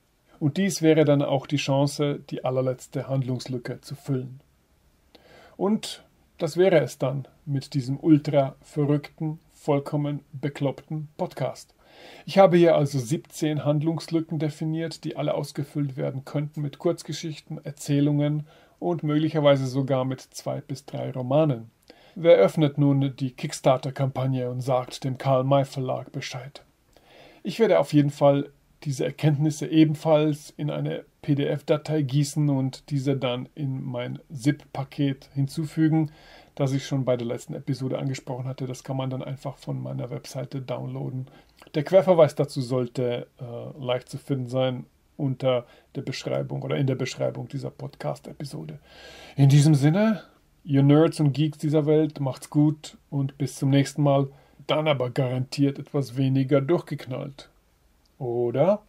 Und dies wäre dann auch die Chance, die allerletzte Handlungslücke zu füllen. Und das wäre es dann mit diesem ultra verrückten, vollkommen bekloppten Podcast. Ich habe hier also 17 Handlungslücken definiert, die alle ausgefüllt werden könnten mit Kurzgeschichten, Erzählungen und möglicherweise sogar mit zwei bis drei Romanen. Wer öffnet nun die Kickstarter-Kampagne und sagt dem Karl May Verlag Bescheid? Ich werde auf jeden Fall diese Erkenntnisse ebenfalls in eine PDF-Datei gießen und diese dann in mein ZIP-Paket hinzufügen, das ich schon bei der letzten Episode angesprochen hatte. Das kann man dann einfach von meiner Webseite downloaden. Der Querverweis dazu sollte äh, leicht zu finden sein unter der Beschreibung oder in der Beschreibung dieser Podcast-Episode. In diesem Sinne, ihr Nerds und Geeks dieser Welt, macht's gut und bis zum nächsten Mal. Dann aber garantiert etwas weniger durchgeknallt. Oder?